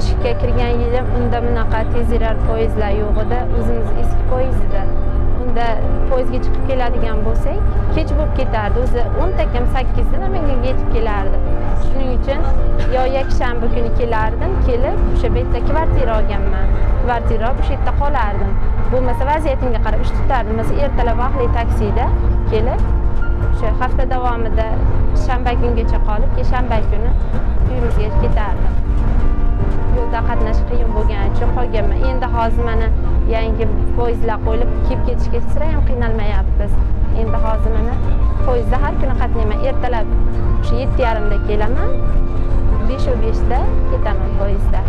ishga kirgan yilim unda bunaqa tezyurar poyezdlar yo'q edi. O'zimiz eski poyezd edi unda poyezdga chiqib keladigan bo'lsak kech bo'lib ketardi. O'zi o'ntakam sakkizda namanganga yetib kelardi. Shuning uchun yo yakshanba kuni kelardim kelib o'sha yerda kvartira olganman. Kvartira olib o'sha yerda qolardim. Bo'lmasa vaziyatimga qarab ish tutardim. Masalan ertalab vaqtli taksida kelib o'sha hafta davomida shanba kungacha qolib keyin shanba kuni uyimizga ketardim. Hozir mana yangi poyezdlar qo'yilib kelib ketishga sira ham qiynalmayapmiz. Endi hozir mana poyezdda har kuni qatnayman. Ertalab o'sha yetti yarimda kelaman. Beshu beshda ketaman poyezdda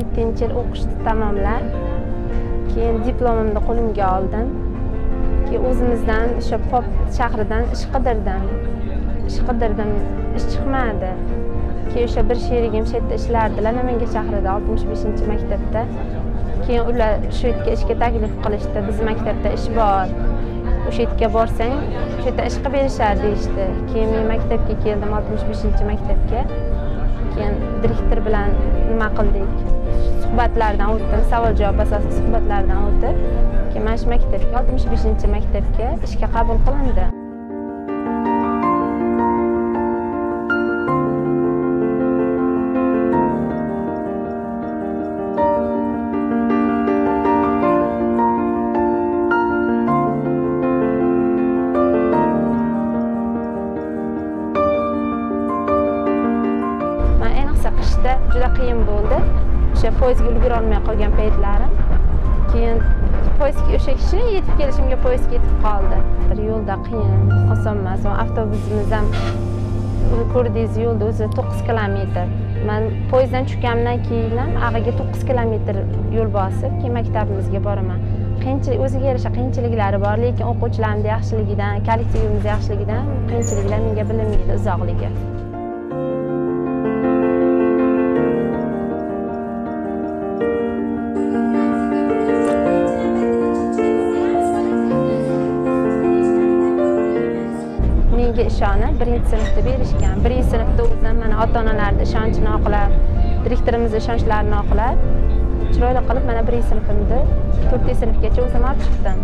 yettinchi yil o'qishni tamomlab keyin diplomimni qo'limga oldim. Keyin o'zimizdan o'sha pop shahridan ish qidirdim. Ish qidirdim ish chiqmadi. Keyin o'sha bir sherigim shu yerda ishlardilar namangan shahrida oltmish beshinchi maktabda. Keyin ular shu yerga ishga taklif qilishdi biz maktabda ish bor. O'sha yerga borsang shu yerda ish qilib berishadi deyishdi. Keyin men maktabga keldim oltmish beshinchi maktabga. Keyin direktor bilan nima qildik? Suhbatlardan o'tdim savol javob asosida suhbatlardan o'tib keyin mana shu maktabga oltmish beshinchi maktabga ishga qabul qilindi. Qishda juda qiyin bo'ldi. O'sha poyezdga ulgurolmay qolgan paytlarim. Keyin poyezdga o'sha kishi yetib kelishimga poyezd ketib qoldi. Bir yo'lda qiyin oson emas. Avtobusimiz ham ko'rdingiz yo'lni o'zi to'qqiz kilometr. Man poyezddan tushganimdan keyin ham ag'iga to'qqiz kilometr yo'l bosib keyin maktabimizga boraman. Qiyinchilik o'ziga yarasha qiyinchiliklari bor lekin o'quvchilarimiz yaxshiligidan kollektivimiz yaxshiligidan qiyinchiliklar menga bilinmaydi uzoqligi. Ishonib birinchi sinfda berishgan. Birinchi sinfda o'zim mana ota onalarni ishonchini oqlab direktorimizni ishonchlarini oqlab chiroyli qilib mana birinchi sinfimni to'rtinchi sinfgacha o'zim olib chiqdim.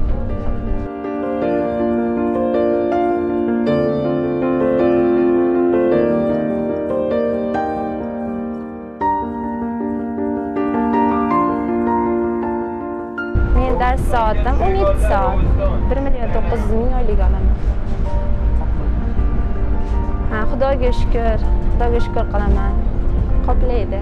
Men dars soatim o'n yetti soat bir million to'qqiz yuz ming oylik olaman. Ha xudoga shukur xudoga shukur qilaman. Qoplaydi.